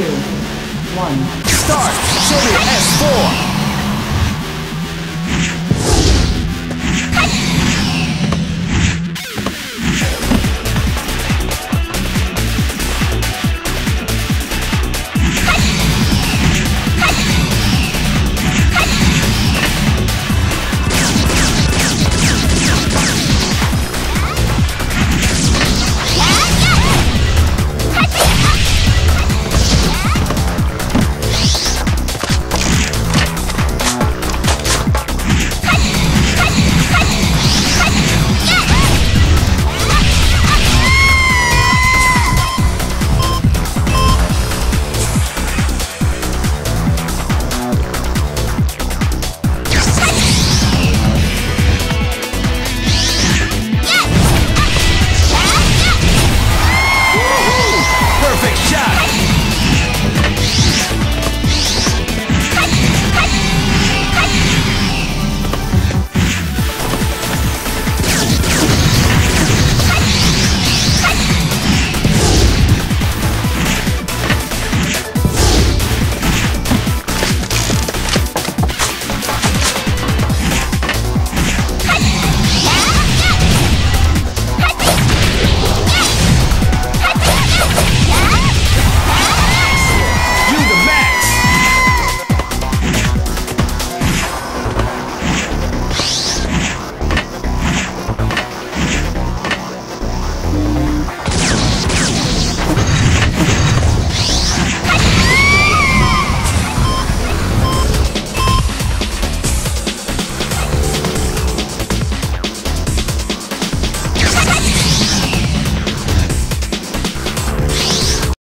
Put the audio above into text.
two, one. Start! Schedule S4!